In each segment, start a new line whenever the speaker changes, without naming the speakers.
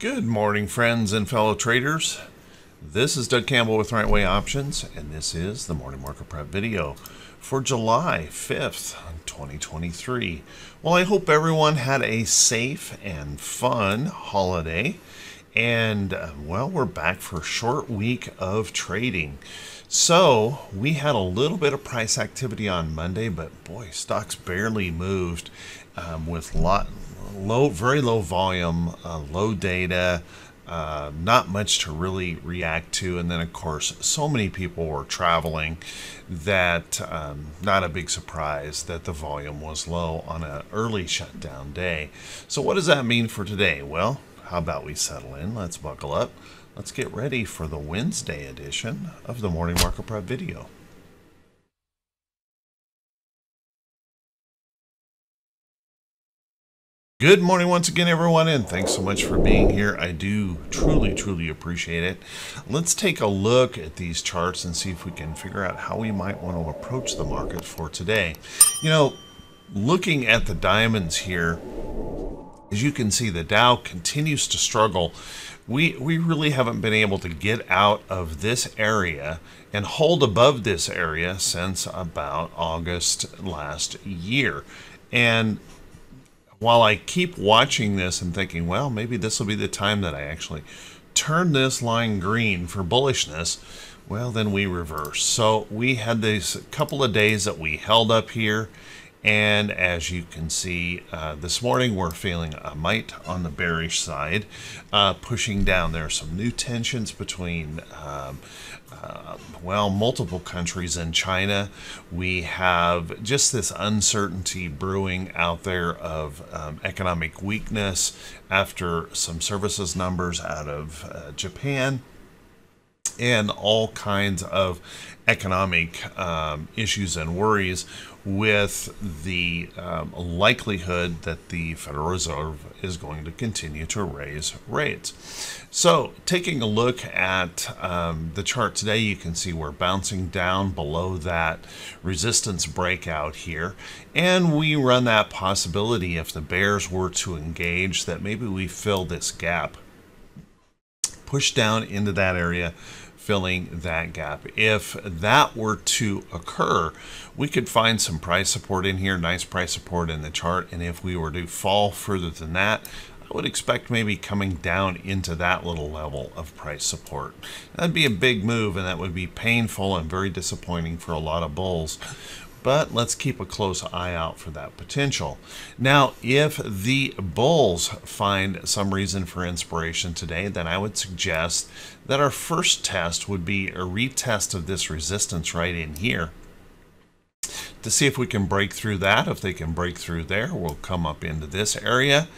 Good morning, friends and fellow traders. This is Doug Campbell with Right Way Options, and this is the morning market prep video for July 5th, 2023. Well, I hope everyone had a safe and fun holiday. And, uh, well, we're back for a short week of trading. So, we had a little bit of price activity on Monday, but boy, stocks barely moved um, with lot, low, very low volume, uh, low data, uh, not much to really react to. And then, of course, so many people were traveling that um, not a big surprise that the volume was low on an early shutdown day. So, what does that mean for today? Well, how about we settle in? Let's buckle up. Let's get ready for the Wednesday edition of the Morning Market Prep video. Good morning once again, everyone, and thanks so much for being here. I do truly, truly appreciate it. Let's take a look at these charts and see if we can figure out how we might want to approach the market for today. You know, looking at the diamonds here, as you can see, the Dow continues to struggle. We, we really haven't been able to get out of this area and hold above this area since about August last year. And while I keep watching this and thinking, well, maybe this will be the time that I actually turn this line green for bullishness, well, then we reverse. So we had these couple of days that we held up here. And as you can see, uh, this morning we're feeling a mite on the bearish side, uh, pushing down. There are some new tensions between um, uh, well, multiple countries in China. We have just this uncertainty brewing out there of um, economic weakness after some services numbers out of uh, Japan and all kinds of economic um, issues and worries with the um, likelihood that the Federal Reserve is going to continue to raise rates. So, taking a look at um, the chart today, you can see we're bouncing down below that resistance breakout here. And we run that possibility if the bears were to engage that maybe we fill this gap, push down into that area filling that gap. If that were to occur, we could find some price support in here, nice price support in the chart. And if we were to fall further than that, I would expect maybe coming down into that little level of price support. That'd be a big move and that would be painful and very disappointing for a lot of bulls but let's keep a close eye out for that potential. Now, if the Bulls find some reason for inspiration today, then I would suggest that our first test would be a retest of this resistance right in here to see if we can break through that. If they can break through there, we'll come up into this area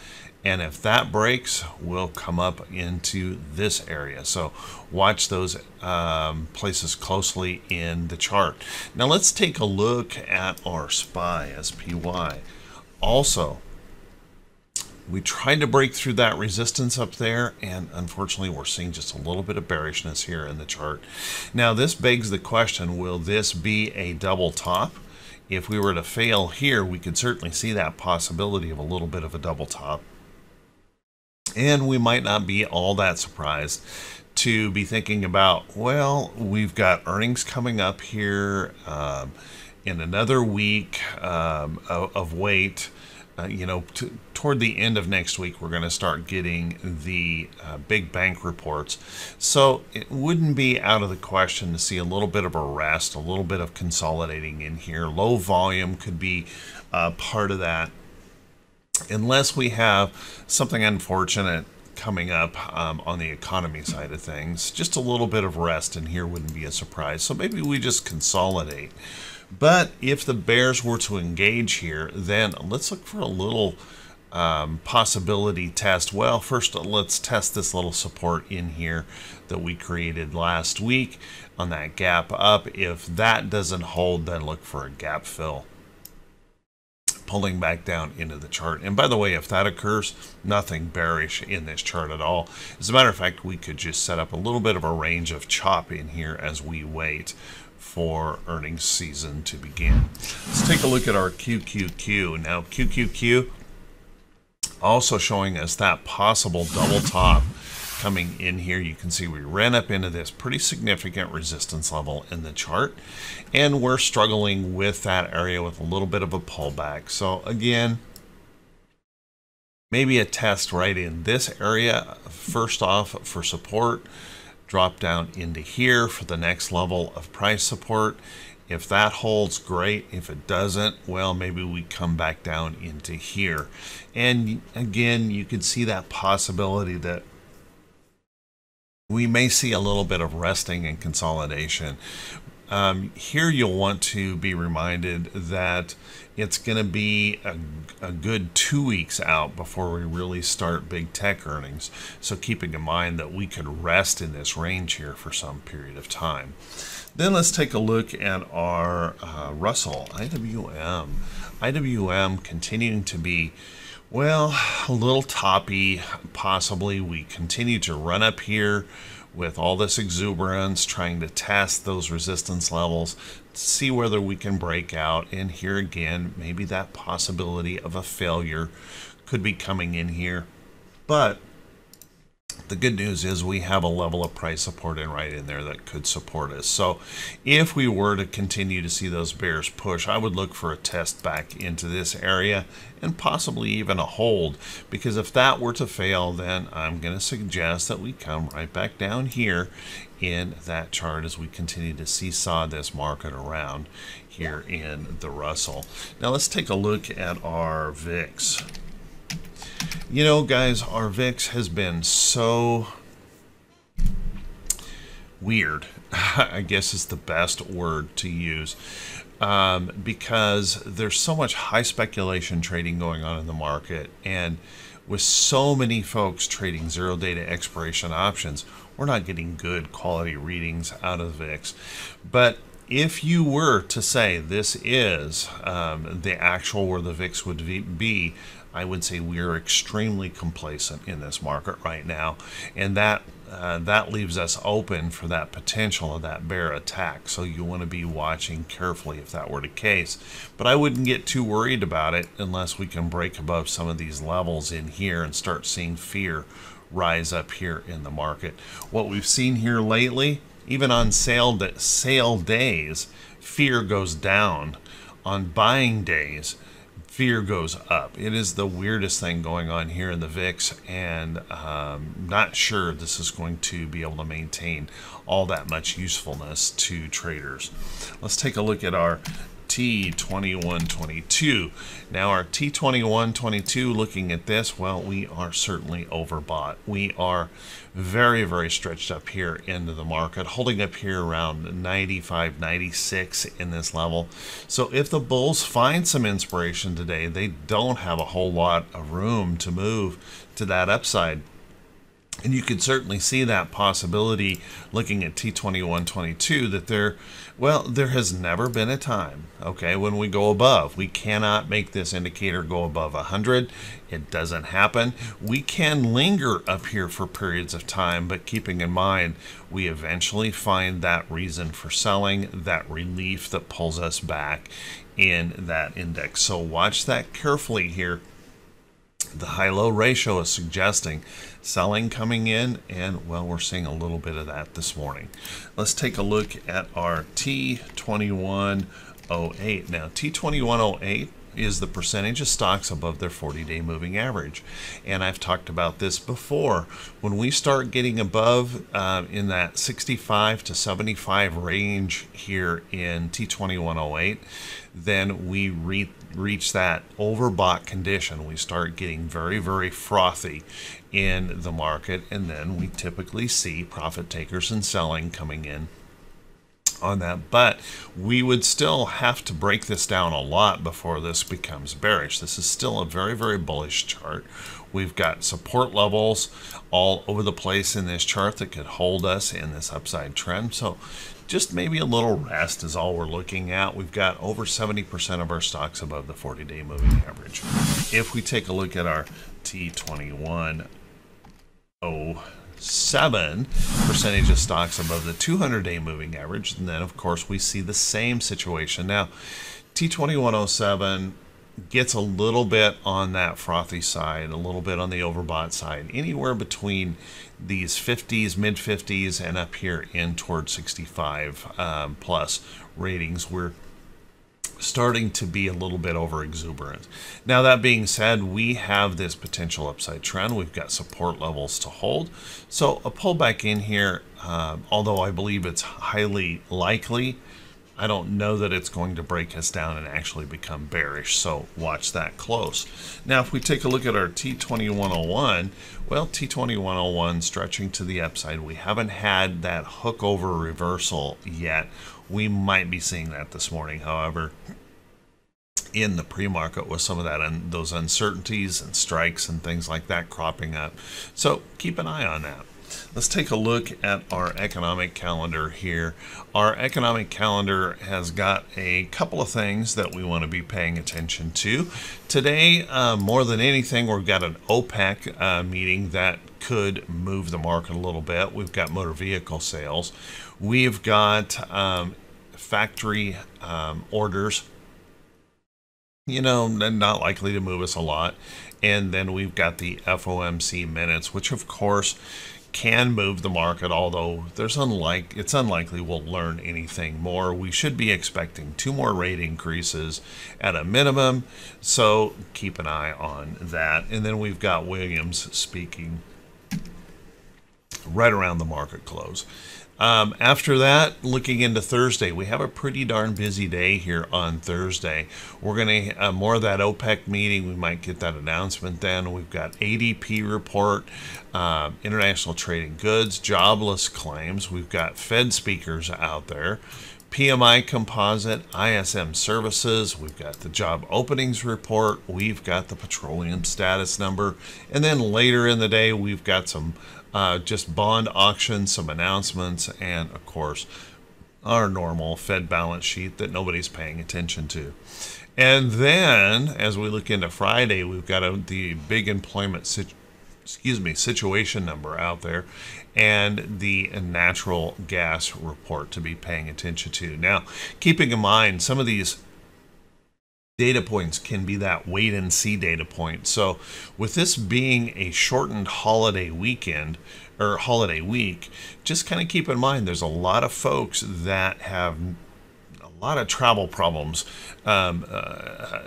and if that breaks, we'll come up into this area. So watch those um, places closely in the chart. Now let's take a look at our SPY, SPY. Also, we tried to break through that resistance up there, and unfortunately we're seeing just a little bit of bearishness here in the chart. Now this begs the question, will this be a double top? If we were to fail here, we could certainly see that possibility of a little bit of a double top. And we might not be all that surprised to be thinking about, well, we've got earnings coming up here um, in another week um, of, of, wait. Uh, you know, to, toward the end of next week, we're going to start getting the uh, big bank reports. So it wouldn't be out of the question to see a little bit of a rest, a little bit of consolidating in here. Low volume could be uh, part of that unless we have something unfortunate coming up um, on the economy side of things, just a little bit of rest in here wouldn't be a surprise. So maybe we just consolidate. But if the bears were to engage here, then let's look for a little um, possibility test. Well, first let's test this little support in here that we created last week on that gap up. If that doesn't hold, then look for a gap fill pulling back down into the chart. And by the way, if that occurs, nothing bearish in this chart at all. As a matter of fact, we could just set up a little bit of a range of chop in here as we wait for earnings season to begin. Let's take a look at our QQQ. Now, QQQ also showing us that possible double top coming in here. You can see we ran up into this pretty significant resistance level in the chart, and we're struggling with that area with a little bit of a pullback. So again, maybe a test right in this area first off for support drop down into here for the next level of price support if that holds great if it doesn't well maybe we come back down into here and again you can see that possibility that we may see a little bit of resting and consolidation um, here you'll want to be reminded that it's going to be a, a, good two weeks out before we really start big tech earnings. So keeping in mind that we could rest in this range here for some period of time. Then let's take a look at our uh, Russell IWM. IWM continuing to be well, a little toppy, possibly. We continue to run up here with all this exuberance, trying to test those resistance levels, to see whether we can break out. And here again, maybe that possibility of a failure could be coming in here. But the good news is we have a level of price support in right in there that could support us. So if we were to continue to see those bears push, I would look for a test back into this area and possibly even a hold because if that were to fail, then I'm going to suggest that we come right back down here in that chart as we continue to seesaw this market around here in the Russell. Now let's take a look at our VIX. You know, guys, our VIX has been so weird, I guess is the best word to use, um, because there's so much high speculation trading going on in the market. And with so many folks trading zero day to expiration options, we're not getting good quality readings out of VIX. But if you were to say this is um, the actual where the VIX would be, I would say we are extremely complacent in this market right now, and that uh, that leaves us open for that potential of that bear attack. So you want to be watching carefully if that were the case. But I wouldn't get too worried about it unless we can break above some of these levels in here and start seeing fear rise up here in the market. What we've seen here lately, even on sale sale days, fear goes down. On buying days, fear goes up. It is the weirdest thing going on here in the VIX, and um, not sure this is going to be able to maintain all that much usefulness to traders. Let's take a look at our T2122. Now our T2122, looking at this, well, we are certainly overbought. We are very, very stretched up here into the market, holding up here around 95, 96 in this level. So if the bulls find some inspiration today, they don't have a whole lot of room to move to that upside. And you could certainly see that possibility looking at T2122 that there, well, there has never been a time, okay, when we go above. We cannot make this indicator go above 100. It doesn't happen. We can linger up here for periods of time, but keeping in mind, we eventually find that reason for selling, that relief that pulls us back in that index. So watch that carefully here the high-low ratio is suggesting selling coming in, and well, we're seeing a little bit of that this morning. Let's take a look at our T2108. Now, T2108 is the percentage of stocks above their 40-day moving average. And I've talked about this before. When we start getting above uh, in that 65 to 75 range here in T2108, then we re reach that overbought condition. We start getting very, very frothy in the market, and then we typically see profit takers and selling coming in on that, but we would still have to break this down a lot before this becomes bearish. This is still a very, very bullish chart. We've got support levels all over the place in this chart that could hold us in this upside trend. So just maybe a little rest is all we're looking at. We've got over 70% of our stocks above the 40-day moving average. If we take a look at our T21 seven percentage of stocks above the 200-day moving average. And then, of course, we see the same situation. Now, T2107 gets a little bit on that frothy side, a little bit on the overbought side, anywhere between these 50s, mid 50s, and up here in towards 65 um, plus ratings, we're starting to be a little bit over exuberant. Now, that being said, we have this potential upside trend. We've got support levels to hold. So, a pullback in here, uh, although I believe it's highly likely, I don't know that it's going to break us down and actually become bearish, so watch that close. Now, if we take a look at our T2101, well, T2101 stretching to the upside. We haven't had that hook over reversal yet. We might be seeing that this morning, however, in the pre-market with some of that and those uncertainties and strikes and things like that cropping up. So keep an eye on that. Let's take a look at our economic calendar here. Our economic calendar has got a couple of things that we want to be paying attention to. Today, uh, more than anything, we've got an OPEC uh, meeting that could move the market a little bit. We've got motor vehicle sales. We've got um, factory um, orders you know, not likely to move us a lot. And then we've got the FOMC minutes, which of course can move the market, although there's unlike it's unlikely we'll learn anything more. We should be expecting two more rate increases at a minimum, so keep an eye on that. And then we've got Williams speaking right around the market close. Um, after that, looking into Thursday, we have a pretty darn busy day here on Thursday. We're going to uh, more of that OPEC meeting. We might get that announcement then. We've got ADP report, uh, international trading goods, jobless claims. We've got Fed speakers out there. PMI composite, ISM services, we've got the job openings report, we've got the petroleum status number, and then later in the day, we've got some uh, just bond auctions, some announcements, and of course, our normal Fed balance sheet that nobody's paying attention to. And then, as we look into Friday, we've got a, the big employment situation excuse me, situation number out there and the natural gas report to be paying attention to. Now, keeping in mind some of these data points can be that wait and see data point. So, with this being a shortened holiday weekend or holiday week, just kind of keep in mind there's a lot of folks that have a lot of travel problems um, uh,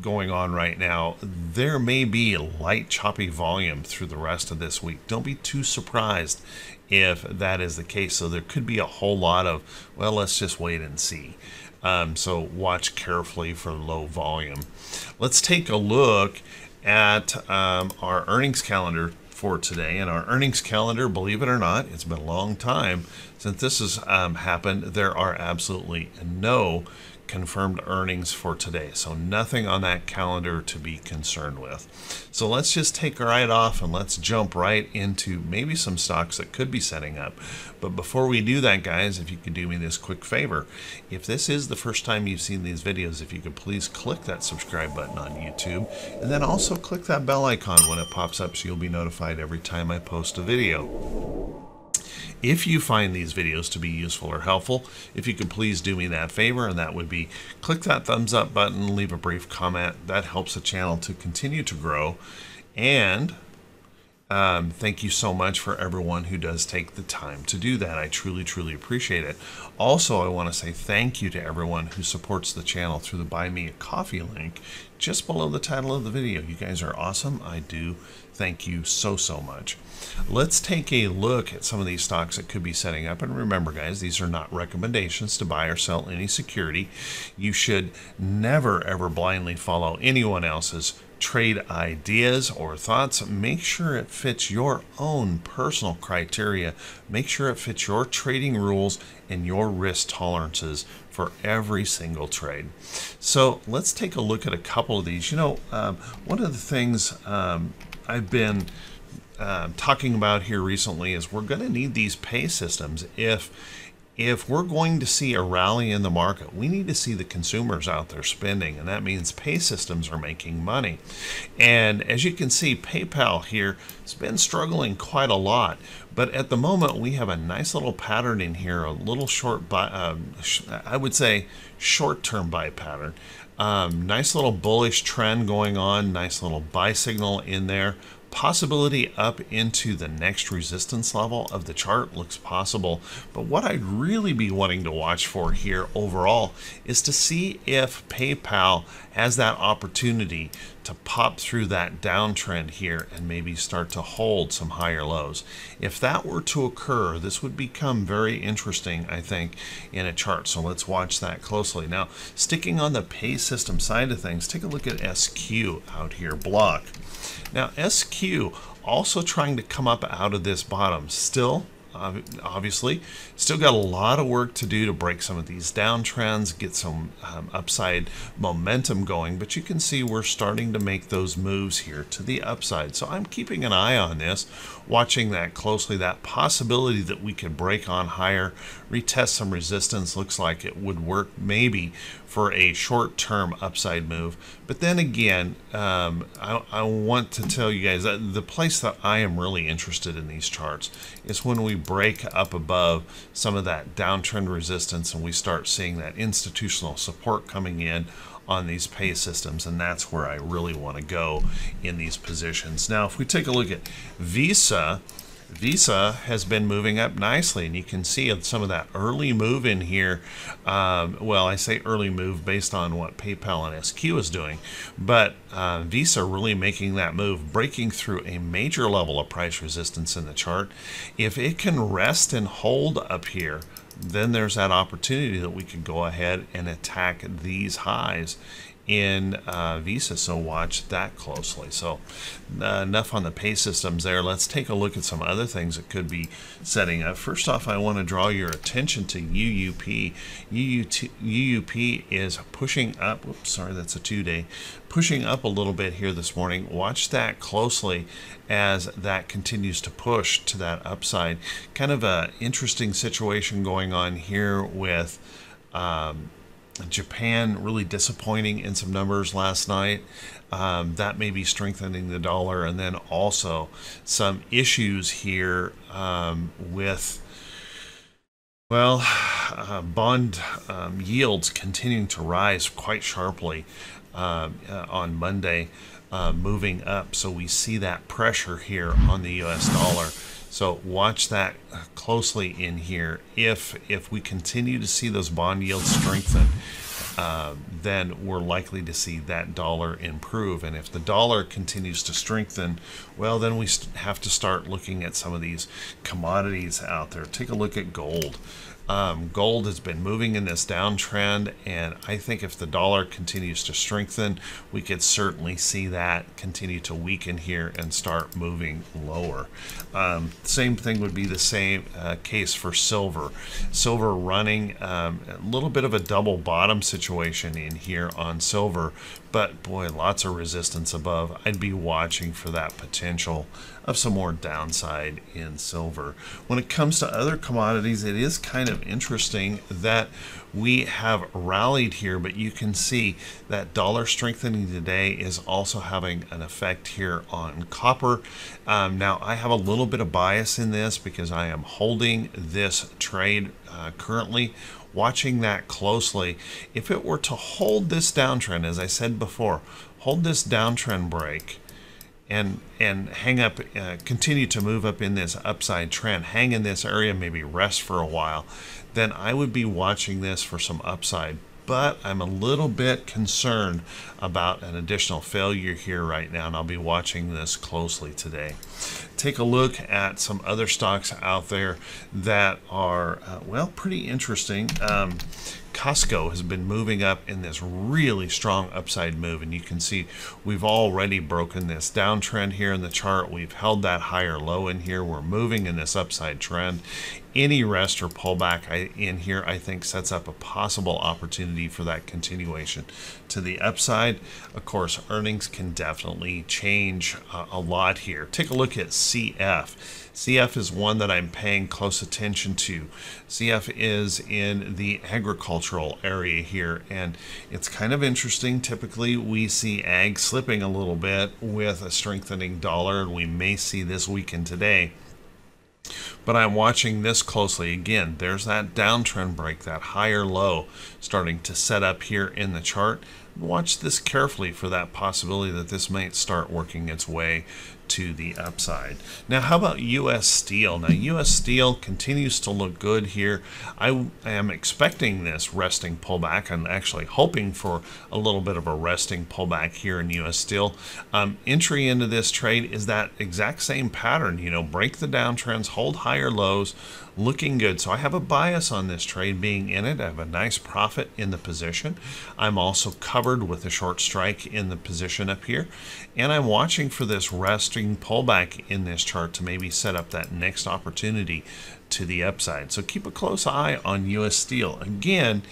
going on right now. There may be light, choppy volume through the rest of this week. Don't be too surprised if that is the case. So, there could be a whole lot of, well, let's just wait and see. Um, so watch carefully for low volume. Let's take a look at um, our earnings calendar for today. And our earnings calendar, believe it or not, it's been a long time since this has um, happened. There are absolutely no confirmed earnings for today. So nothing on that calendar to be concerned with. So let's just take right off and let's jump right into maybe some stocks that could be setting up. But before we do that, guys, if you could do me this quick favor, if this is the first time you've seen these videos, if you could please click that subscribe button on YouTube and then also click that bell icon when it pops up so you'll be notified every time I post a video. If you find these videos to be useful or helpful, if you could please do me that favor, and that would be click that thumbs up button, leave a brief comment. That helps the channel to continue to grow. And um, thank you so much for everyone who does take the time to do that. I truly, truly appreciate it. Also, I want to say thank you to everyone who supports the channel through the Buy Me a Coffee link just below the title of the video. You guys are awesome. I do thank you so, so much. Let's take a look at some of these stocks that could be setting up. And remember, guys, these are not recommendations to buy or sell any security. You should never, ever blindly follow anyone else's trade ideas or thoughts, make sure it fits your own personal criteria. Make sure it fits your trading rules and your risk tolerances for every single trade. So let's take a look at a couple of these. You know, um, one of the things um, I've been uh, talking about here recently is we're going to need these pay systems if if we're going to see a rally in the market, we need to see the consumers out there spending, and that means pay systems are making money. And as you can see, PayPal here has been struggling quite a lot, but at the moment we have a nice little pattern in here, a little short buy, uh, I would say short-term buy pattern. Um, nice little bullish trend going on. Nice little buy signal in there possibility up into the next resistance level of the chart looks possible. But what I'd really be wanting to watch for here overall is to see if PayPal has that opportunity to pop through that downtrend here and maybe start to hold some higher lows. If that were to occur, this would become very interesting, I think, in a chart. So let's watch that closely. Now, sticking on the pay system side of things, take a look at SQ out here, block. Now SQ also trying to come up out of this bottom. Still obviously. Still got a lot of work to do to break some of these downtrends, get some um, upside momentum going, but you can see we're starting to make those moves here to the upside. So I'm keeping an eye on this, watching that closely. That possibility that we could break on higher, retest some resistance looks like it would work maybe for a short-term upside move. But then again, um, I, I want to tell you guys that the place that I am really interested in these charts is when we break up above some of that downtrend resistance and we start seeing that institutional support coming in on these pay systems and that's where I really want to go in these positions. Now if we take a look at Visa Visa has been moving up nicely, and you can see some of that early move in here. Um, well, I say early move based on what PayPal and SQ is doing, but uh, Visa really making that move, breaking through a major level of price resistance in the chart. If it can rest and hold up here, then there's that opportunity that we could go ahead and attack these highs in uh, Visa, so watch that closely. So uh, enough on the pay systems there. Let's take a look at some other things that could be setting up. First off, I want to draw your attention to UUP. UUP is pushing up. Oops, sorry, that's a two-day. Pushing up a little bit here this morning. Watch that closely as that continues to push to that upside. Kind of a interesting situation going on here with um, Japan really disappointing in some numbers last night. Um, that may be strengthening the dollar, and then also some issues here um, with. Well, uh, bond um, yields continuing to rise quite sharply uh, uh, on Monday, uh, moving up. So we see that pressure here on the U.S. dollar. So watch that closely in here. If if we continue to see those bond yields strengthen, uh, then we're likely to see that dollar improve. And if the dollar continues to strengthen, well, then we have to start looking at some of these commodities out there. Take a look at gold. Um, gold has been moving in this downtrend, and I think if the dollar continues to strengthen, we could certainly see that continue to weaken here and start moving lower. Um, same thing would be the same uh, case for silver. Silver running um, a little bit of a double bottom situation in here on silver, but boy, lots of resistance above. I'd be watching for that potential of some more downside in silver. When it comes to other commodities, it is kind of interesting that we have rallied here, but you can see that dollar strengthening today is also having an effect here on copper. Um, now, I have a little bit of bias in this because I am holding this trade uh, currently watching that closely. If it were to hold this downtrend, as I said before, hold this downtrend break and and hang up, uh, continue to move up in this upside trend, hang in this area, maybe rest for a while, then I would be watching this for some upside but I'm a little bit concerned about an additional failure here right now, and I'll be watching this closely today. Take a look at some other stocks out there that are, uh, well, pretty interesting. Um, Costco has been moving up in this really strong upside move, and you can see we've already broken this downtrend here in the chart. We've held that higher low in here. We're moving in this upside trend any rest or pullback in here, I think, sets up a possible opportunity for that continuation to the upside. Of course, earnings can definitely change uh, a lot here. Take a look at CF. CF is one that I'm paying close attention to. CF is in the agricultural area here, and it's kind of interesting. Typically, we see ag slipping a little bit with a strengthening dollar, and we may see this weekend today. But I'm watching this closely. Again, there's that downtrend break, that higher low starting to set up here in the chart. Watch this carefully for that possibility that this might start working its way to the upside. Now, how about US Steel? Now, US Steel continues to look good here. I am expecting this resting pullback. I'm actually hoping for a little bit of a resting pullback here in US Steel. Um, entry into this trade is that exact same pattern. You know, break the downtrends, hold higher lows, looking good. So I have a bias on this trade being in it. I have a nice profit in the position. I'm also covered with a short strike in the position up here. And I'm watching for this resting pullback in this chart to maybe set up that next opportunity to the upside. So keep a close eye on US Steel. Again,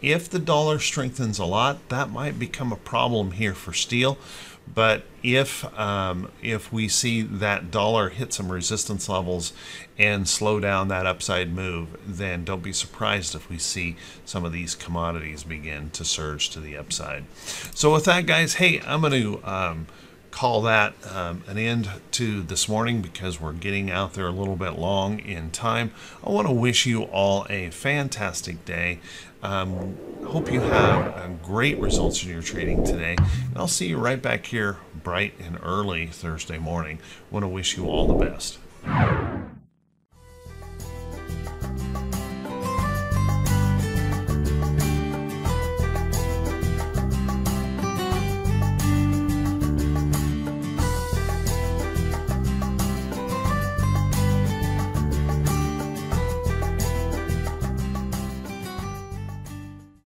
if the dollar strengthens a lot, that might become a problem here for steel. But if um, if we see that dollar hit some resistance levels and slow down that upside move, then don't be surprised if we see some of these commodities begin to surge to the upside. So with that, guys, hey, I'm going to um, call that um, an end to this morning because we're getting out there a little bit long in time. I want to wish you all a fantastic day. Um, hope you have uh, great results in your trading today. And I'll see you right back here bright and early Thursday morning. want to wish you all the best.